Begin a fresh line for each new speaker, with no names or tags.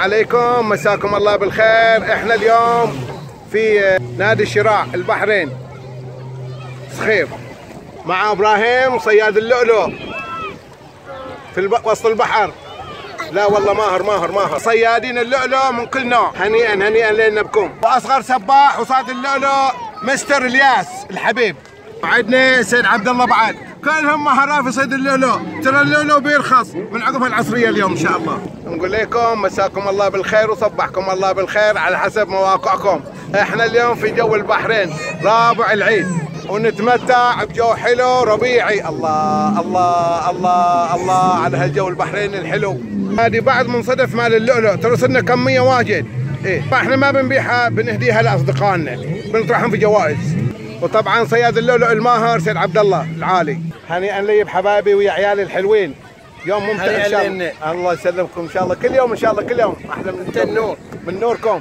عليكم مساكم الله بالخير. إحنا اليوم في نادي الشراع البحرين. صخير مع إبراهيم صياد اللؤلؤ في الب... وسط البحر. لا والله ماهر ماهر ماهر. صيادين اللؤلؤ من كل نوع. هنيئا هنيئا لنا بكم وأصغر سباح وصاد اللؤلؤ مستر إلياس الحبيب. وعندنا سيد عبد الله بعد. كلهم مهارات في صيد اللؤلؤ ترى اللؤلؤ بيرخص. من عقب العصرية اليوم إن شاء الله. نقول لكم مساكم الله بالخير وصبحكم الله بالخير على حسب مواقعكم. إحنا اليوم في جو البحرين رابع العيد. ونتمتع بجو حلو ربيعي. الله الله الله الله على هالجو البحريني الحلو. هذه بعد من صدف مال اللؤلؤ ترى صرنا كميه واجد. إيه. إحنا ما بنبيعها بنهديها لأصدقائنا. بنطرحهم في جوائز. وطبعا صياد اللؤلؤ الماهر سيد عبد الله العالي هنيئا لي بحبايبي ويا عيالي الحلوين. يوم ممتع إن شاء الله. الله يسلمكم إن شاء الله. كل يوم إن شاء الله كل يوم. أحلى من النور. من نوركم.